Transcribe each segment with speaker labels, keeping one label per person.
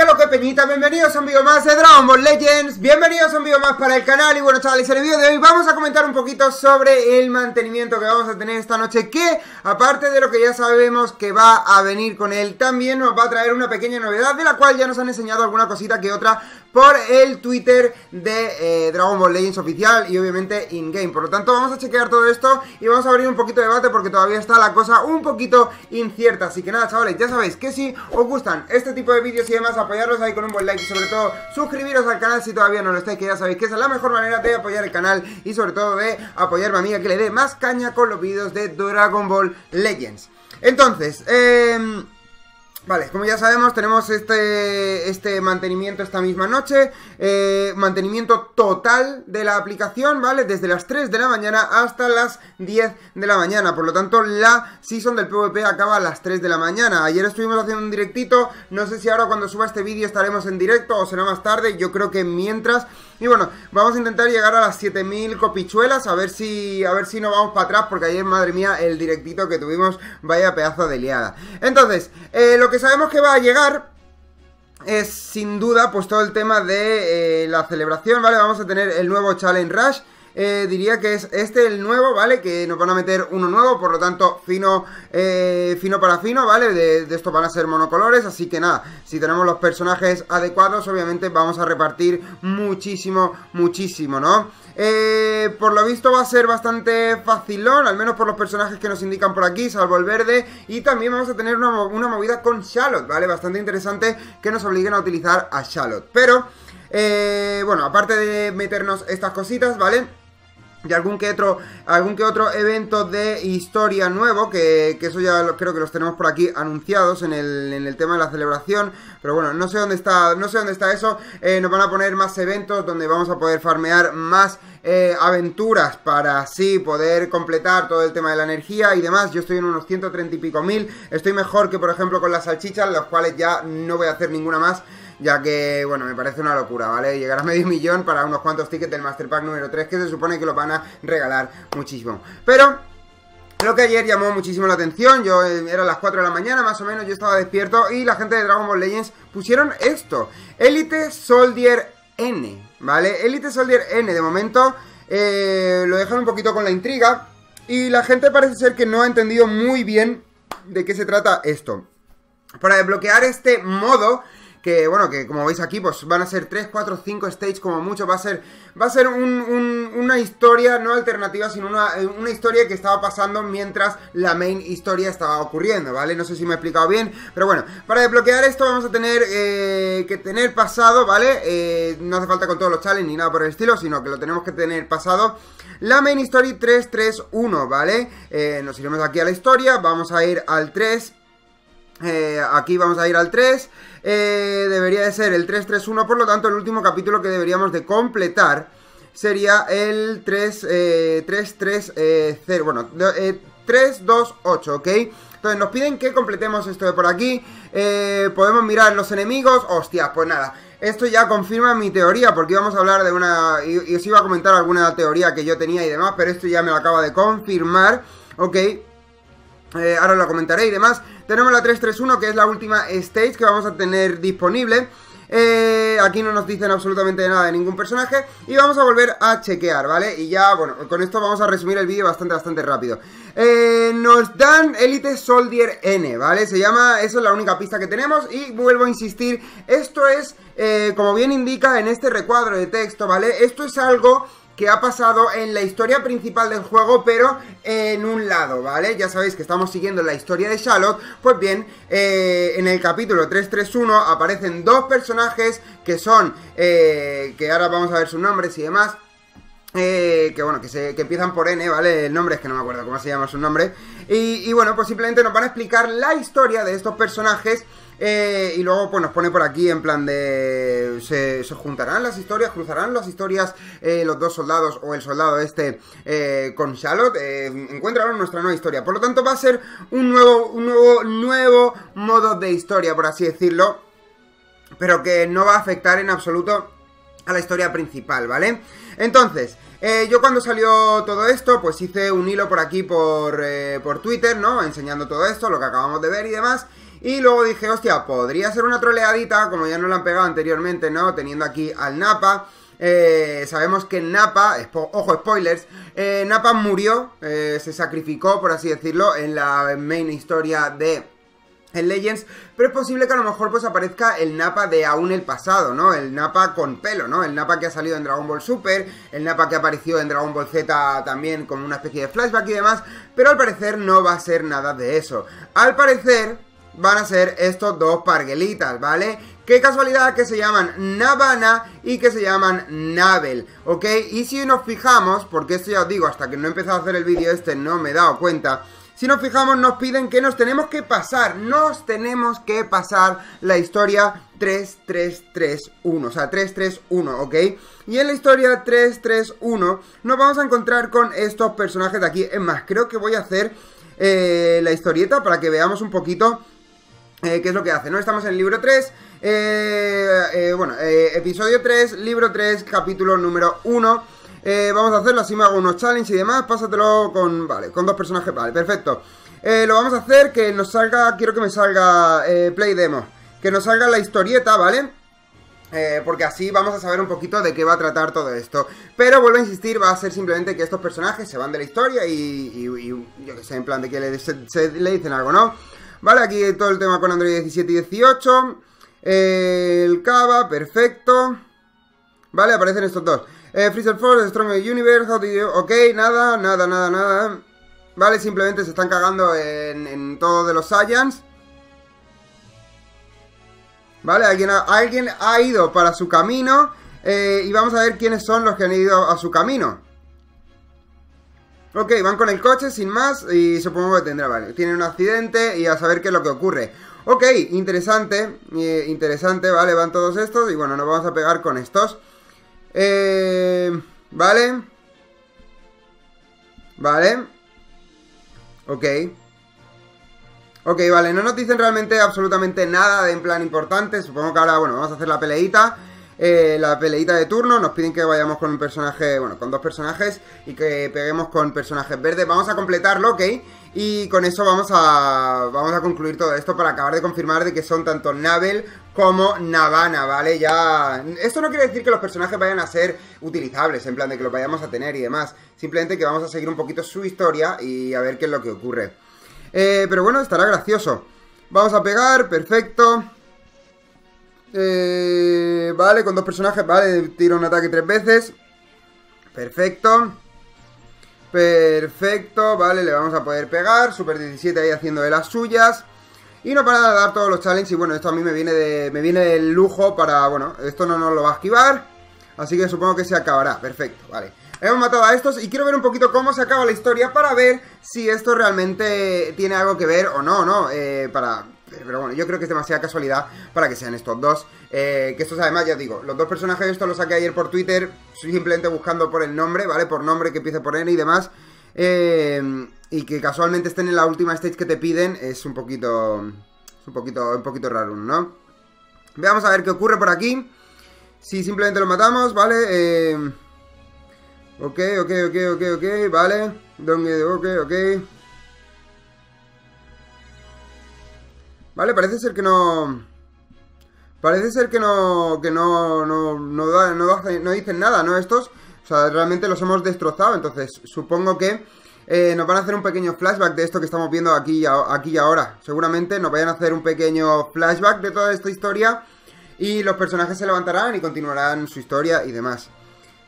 Speaker 1: ¿Qué lo que peñita? Bienvenidos a un vídeo más de Dragon Ball Legends. Bienvenidos a un vídeo más para el canal. Y bueno chavales, en el vídeo de hoy vamos a comentar un poquito sobre el mantenimiento que vamos a tener esta noche Que, aparte de lo que ya sabemos que va a venir con él También nos va a traer una pequeña novedad De la cual ya nos han enseñado alguna cosita que otra Por el Twitter de eh, Dragon Ball Legends oficial Y obviamente in-game. Por lo tanto vamos a chequear todo esto Y vamos a abrir un poquito de debate porque todavía está la cosa un poquito incierta. Así que nada chavales, ya sabéis que si os gustan este tipo de vídeos y demás apoyarlos ahí con un buen like y sobre todo suscribiros al canal si todavía no lo estáis, que ya sabéis que esa es la mejor manera de apoyar el canal y sobre todo de apoyarme a mí a que le dé más caña con los vídeos de Dragon Ball Legends. Entonces, eh... Vale, como ya sabemos tenemos este, este mantenimiento esta misma noche eh, Mantenimiento total de la aplicación, ¿vale? Desde las 3 de la mañana hasta las 10 de la mañana. Por lo tanto la season del PvP acaba a las 3 de la mañana. Ayer estuvimos haciendo un directito No sé si ahora cuando suba este vídeo estaremos en directo o será más tarde. Yo creo que mientras Y bueno, vamos a intentar llegar a las 7000 copichuelas A ver si, a ver si no vamos para atrás Porque ayer, madre mía, el directito que tuvimos Vaya pedazo de liada Entonces, eh, lo que sabemos que va a llegar es sin duda pues todo el tema de eh, la celebración, ¿vale? Vamos a tener el nuevo Challenge Rush eh, diría que es este el nuevo, ¿vale? Que nos van a meter uno nuevo, por lo tanto, fino, eh, fino para fino, ¿vale? De, de esto van a ser monocolores, así que nada, si tenemos los personajes adecuados, obviamente vamos a repartir muchísimo, muchísimo, ¿no? Eh, por lo visto va a ser bastante facilón, al menos por los personajes que nos indican por aquí, salvo el verde. Y también vamos a tener una, una movida con Charlotte, ¿vale? Bastante interesante que nos obliguen a utilizar a Charlotte. Pero, eh, bueno, aparte de meternos estas cositas, ¿vale? Y algún que otro algún que otro evento de historia nuevo que, eso ya creo que los tenemos por aquí anunciados en el, en el, tema de la celebración pero bueno no sé dónde está no sé dónde está eso. Eh, nos van a poner más eventos donde vamos a poder farmear más eh, aventuras para así poder completar todo el tema de la energía y demás. Yo estoy en unos 130 y pico mil. Estoy mejor que por ejemplo con las salchichas las cuales ya no voy a hacer ninguna más ya que, bueno, me parece una locura, ¿vale? Llegar a medio millón para unos cuantos tickets del Master Pack número 3 que se supone que lo van a regalar muchísimo. Pero... Lo que ayer llamó muchísimo la atención, yo eh, era las 4 de la mañana más o menos, yo estaba despierto y la gente de Dragon Ball Legends pusieron esto, Elite Soldier N, ¿vale? Elite Soldier N, de momento eh, lo dejan un poquito con la intriga y la gente parece ser que no ha entendido muy bien de qué se trata esto. Para desbloquear este modo que bueno, que como veis aquí, pues van a ser 3, 4, 5 stages como mucho, va a ser va a ser un, un, una historia no alternativa, sino una, una, historia que estaba pasando mientras la main historia estaba ocurriendo, ¿vale? No sé si me he explicado bien, pero bueno, para desbloquear esto vamos a tener eh, que tener pasado, ¿vale? Eh, no hace falta con todos los challenges ni nada por el estilo, sino que lo tenemos que tener pasado la main story 331, ¿vale? Eh, nos iremos aquí a la historia, vamos a ir al 3 eh, aquí vamos a ir al 3 eh, Debería de ser el 331 Por lo tanto el último capítulo que deberíamos de completar Sería el 3, eh, 3, eh, 0 Bueno, 3, 2, 8, ¿ok? Entonces nos piden que completemos esto de por aquí Podemos mirar los enemigos Hostia, pues nada esto ya confirma mi teoría, porque íbamos a hablar de una... Y, os iba a comentar alguna teoría que yo tenía y demás, pero esto ya me lo acaba de confirmar, ¿ok? Ahora lo comentaré y demás. Tenemos la 331, que es la última stage que vamos a tener disponible. Eh, aquí no nos dicen absolutamente nada de ningún personaje Y vamos a volver a chequear, ¿vale? Y ya, bueno, con esto vamos a resumir el vídeo bastante, bastante rápido eh, Nos dan Elite Soldier N, ¿vale? Se llama, eso es la única pista que tenemos Y vuelvo a insistir, esto es, eh, como bien indica en este recuadro de texto, ¿vale? Esto es algo que ha pasado en la historia principal del juego, pero en un lado, ¿vale? Ya sabéis que estamos siguiendo la historia de Charlotte, pues bien, eh, en el capítulo 331 aparecen dos personajes que son, eh, que ahora vamos a ver sus nombres y demás, eh, que bueno, que, se, que empiezan por N, ¿vale? El nombre es que no me acuerdo cómo se llama su nombre. Y, y bueno, pues simplemente nos van a explicar la historia de estos personajes eh, y luego pues nos pone por aquí en plan de... Se, juntarán las historias, cruzarán las historias eh, los dos soldados o el soldado este eh, con Charlotte. encuentraron nuestra nueva historia. Por lo tanto va a ser un nuevo, un nuevo, nuevo modo de historia, por así decirlo. Pero que no va a afectar en absoluto a la historia principal, ¿vale? Entonces... yo cuando salió todo esto, pues hice un hilo por aquí por, por Twitter, ¿no? Enseñando todo esto, lo que acabamos de ver y demás. Y luego dije, hostia, podría ser una troleadita, como ya nos la han pegado anteriormente, ¿no? Teniendo aquí al Napa. Eh, sabemos que Napa, ojo, spoilers, eh, Napa murió, eh, se sacrificó, por así decirlo, en la main historia de en Legends, pero es posible que a lo mejor pues aparezca el Napa de aún el pasado, ¿no? El Napa con pelo, ¿no? El Napa que ha salido en Dragon Ball Super, el Napa que apareció en Dragon Ball Z también como una especie de flashback y demás, pero al parecer no va a ser nada de eso. Al parecer van a ser estos dos parguelitas, ¿vale? Qué casualidad que se llaman Navana y que se llaman Navel, ¿ok? Y si nos fijamos, porque esto ya os digo, hasta que no he empezado a hacer el vídeo este no me he dado cuenta si nos fijamos, nos piden que nos tenemos que pasar, nos tenemos que pasar la historia 3331, o sea, 331, ¿ok? Y en la historia 331 nos vamos a encontrar con estos personajes de aquí. Es más, creo que voy a hacer eh, la historieta para que veamos un poquito eh, qué es lo que hace, ¿no? Estamos en el libro 3, eh, bueno, episodio 3, libro 3, capítulo número 1. Eh, vamos a hacerlo, así me hago unos challenges y demás. Pásatelo con, vale, con dos personajes, vale, perfecto. Eh, lo vamos a hacer que nos salga, quiero que me salga eh, Play Demo. Que nos salga la historieta, ¿vale? porque así vamos a saber un poquito de qué va a tratar todo esto. Pero vuelvo a insistir, va a ser simplemente que estos personajes se van de la historia y, yo que sé, en plan de que le, le dicen algo, ¿no? Vale, aquí todo el tema con Android 17 y 18. el Cava, perfecto. Vale, aparecen estos dos. Eh, Freezer Force, Strong Universe, Ok, nada, nada, nada, nada. Vale, simplemente se están cagando en, en todo de los Saiyans. Vale, alguien ha, alguien ha ido para su camino. Eh, y vamos a ver quiénes son los que han ido a su camino. Ok, van con el coche sin más y supongo que tendrá, vale. Tienen un accidente y a saber qué es lo que ocurre. Ok, interesante, eh, interesante, vale, van todos estos y bueno, nos vamos a pegar con estos. Eh, vale. Vale. Ok. Ok, vale, no nos dicen realmente absolutamente nada de en plan importante. Supongo que ahora, bueno, vamos a hacer la peleita. Eh, la peleita de turno. Nos piden que vayamos con un personaje, bueno, con dos personajes y que peguemos con personajes verdes. Vamos a completarlo, ok. Y con eso vamos a, vamos a concluir todo esto para acabar de confirmar de que son tanto Navel como Navana, ¿vale? Ya... Esto no quiere decir que los personajes vayan a ser utilizables, en plan de que los vayamos a tener y demás. Simplemente que vamos a seguir un poquito su historia y a ver qué es lo que ocurre. Eh, pero bueno, estará gracioso. Vamos a pegar, perfecto. Eh, vale, con dos personajes, vale, tiro un ataque tres veces. Perfecto. Perfecto, vale, le vamos a poder pegar. Super 17 ahí haciendo de las suyas. Y no para dar todos los challenges. Y bueno, esto a mí me viene de me viene del lujo para... Bueno, esto no nos lo va a esquivar. Así que supongo que se acabará. Perfecto, vale. Hemos matado a estos y quiero ver un poquito cómo se acaba la historia para ver si esto realmente tiene algo que ver o no, ¿no? Eh, para pero bueno, yo creo que es demasiada casualidad para que sean estos dos. Eh, que estos además, ya digo, los dos personajes estos los saqué ayer por Twitter, simplemente buscando por el nombre, ¿vale? Por nombre que empiece por N y demás. Eh, y que casualmente estén en la última stage que te piden es un poquito... Es un poquito, un poquito raro, ¿no? Veamos a ver qué ocurre por aquí. Si simplemente lo matamos, ¿vale? Eh, ok, ok, ok, ok, ok, vale. Ok, ok. Vale, parece ser que no... Parece ser que no... Que no... No, no, no, dicen nada, ¿no? Estos... O sea, realmente los hemos destrozado. Entonces, supongo que... Eh, nos van a hacer un pequeño flashback de esto que estamos viendo aquí aquí y ahora. Seguramente nos vayan a hacer un pequeño flashback de toda esta historia. Y los personajes se levantarán y continuarán su historia y demás.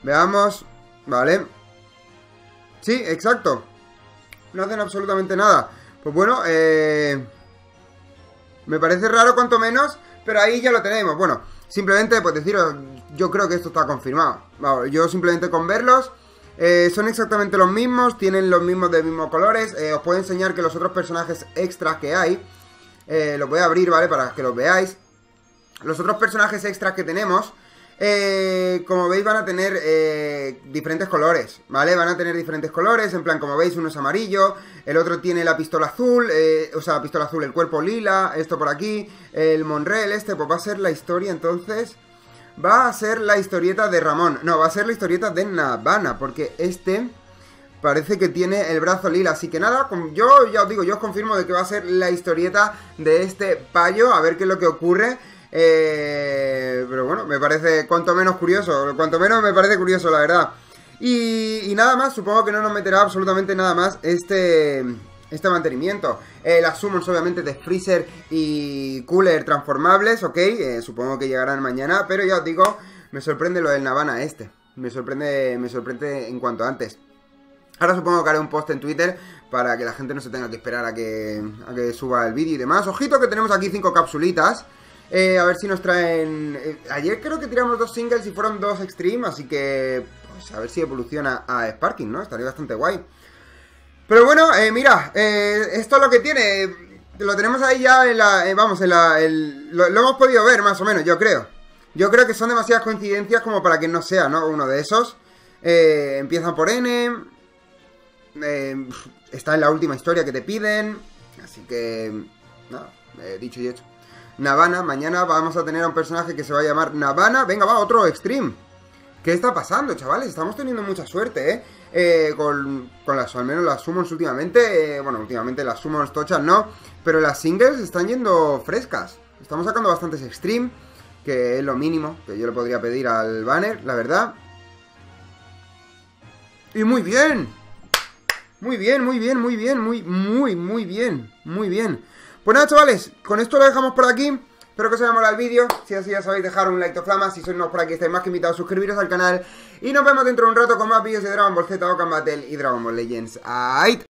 Speaker 1: Veamos. Vale. Sí, exacto. No hacen absolutamente nada. Pues bueno, eh... Me parece raro cuanto menos, pero ahí ya lo tenemos. Bueno, simplemente pues deciros, yo creo que esto está confirmado. yo simplemente con verlos, eh, son exactamente los mismos, tienen los mismos de mismos colores. Eh, os puedo enseñar que los otros personajes extras que hay, eh, los voy a abrir, ¿vale? Para que los veáis. Los otros personajes extras que tenemos eh, como veis van a tener eh, diferentes colores, ¿vale? Van a tener diferentes colores, en plan, como veis, uno es amarillo, el otro tiene la pistola azul, eh, o sea, la pistola azul, el cuerpo lila, esto por aquí, el Monreal este, pues va a ser la historia entonces... Va a ser la historieta de Ramón, no, va a ser la historieta de Navana, porque este parece que tiene el brazo lila. Así que nada, yo ya os digo, yo os confirmo de que va a ser la historieta de este payo, a ver qué es lo que ocurre. Eh, pero bueno, me parece cuanto menos curioso, cuanto menos me parece curioso, la verdad. Y, nada más, supongo que no nos meterá absolutamente nada más este, este mantenimiento. Eh, las summons obviamente de Freezer y Cooler transformables, ok, eh, supongo que llegarán mañana, pero ya os digo, me sorprende lo del Navana este. Me sorprende, me sorprende en cuanto antes. Ahora supongo que haré un post en Twitter para que la gente no se tenga que esperar a que, a que suba el vídeo y demás. Ojito que tenemos aquí cinco capsulitas. Eh, a ver si nos traen... Eh, ayer creo que tiramos dos singles y fueron dos extreme, así que... Pues a ver si evoluciona a Sparking, ¿no? Estaría bastante guay. Pero bueno, eh, mira, esto es lo que tiene... Lo tenemos ahí ya en la... vamos, en la... lo, hemos podido ver más o menos, yo creo. Yo creo que son demasiadas coincidencias como para que no sea, ¿no? Uno de esos. empieza por N. está en la última historia que te piden. Así que... Nada, dicho y hecho. Navana. Mañana vamos a tener a un personaje que se va a llamar Navana. Venga, va, otro Extreme. ¿Qué está pasando, chavales? Estamos teniendo mucha suerte, ¿eh? eh con, con, las, al menos las summons últimamente. Eh, bueno, últimamente las summons tochas no. Pero las singles están yendo frescas. Estamos sacando bastantes Extreme. Que es lo mínimo que yo le podría pedir al banner, la verdad. Y muy bien. Muy bien, muy bien, muy bien, muy, muy, muy bien. Muy bien. Pues nada, chavales, con esto lo dejamos por aquí. Espero que os haya molado el vídeo. Si así ya sabéis, dejar un like to flama. Si sois nuevos por aquí, estáis más que invitados a suscribiros al canal. Y nos vemos dentro de un rato con más vídeos de Dragon Ball Z, Dokkan Battle y Dragon Ball Legends. ¡Ay!